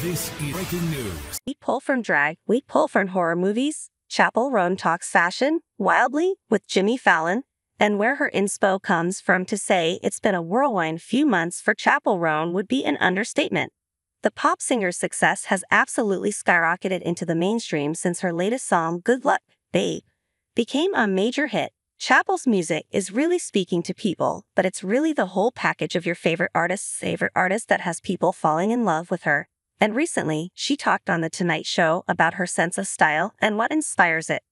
This is breaking news. We pull from drag, we pull from horror movies. Chappell Roan talks fashion wildly with Jimmy Fallon, and where her inspo comes from to say it's been a whirlwind few months for Chappell Roan would be an understatement. The pop singer's success has absolutely skyrocketed into the mainstream since her latest song, Good Luck, Babe, became a major hit. Chappell's music is really speaking to people, but it's really the whole package of your favorite artist's favorite artist that has people falling in love with her. And recently, she talked on The Tonight Show about her sense of style and what inspires it.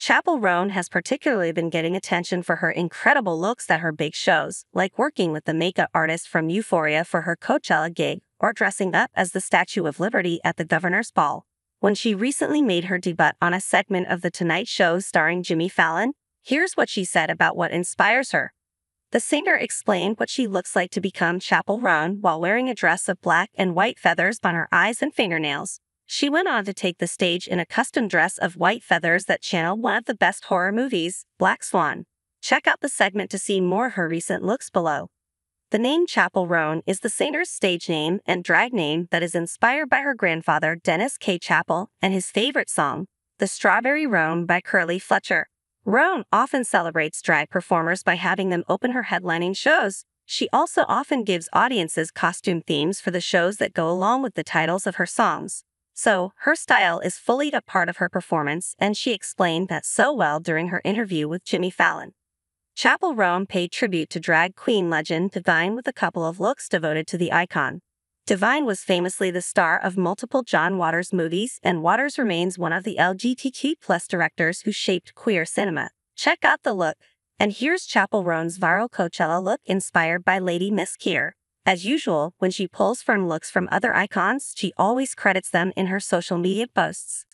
Chappell Roan has particularly been getting attention for her incredible looks at her big shows, like working with the makeup artist from Euphoria for her Coachella gig or dressing up as the Statue of Liberty at the Governor's Ball. When she recently made her debut on a segment of The Tonight Show starring Jimmy Fallon, here's what she said about what inspires her. The singer explained what she looks like to become Chappell Roan while wearing a dress of black and white feathers on her eyes and fingernails. She went on to take the stage in a custom dress of white feathers that channeled one of the best horror movies, Black Swan. Check out the segment to see more of her recent looks below. The name Chappell Roan is the singer's stage name and drag name that is inspired by her grandfather, Dennis K. Chappell and his favorite song, The Strawberry Roan by Curly Fletcher. Roan often celebrates drag performers by having them open her headlining shows. She also often gives audiences costume themes for the shows that go along with the titles of her songs. So, her style is fully a part of her performance, and she explained that so well during her interview with Jimmy Fallon. Chappell Roan paid tribute to drag queen legend Divine with a couple of looks devoted to the icon. Divine was famously the star of multiple John Waters movies, and Waters remains one of the LGBTQ plus directors who shaped queer cinema. Check out the look. And here's Chappell Roan's viral Coachella look inspired by Lady Miss Kier. As usual, when she pulls from looks from other icons, she always credits them in her social media posts.